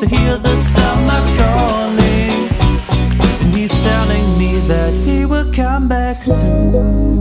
to hear the summer calling. And he's telling me that he will come back soon.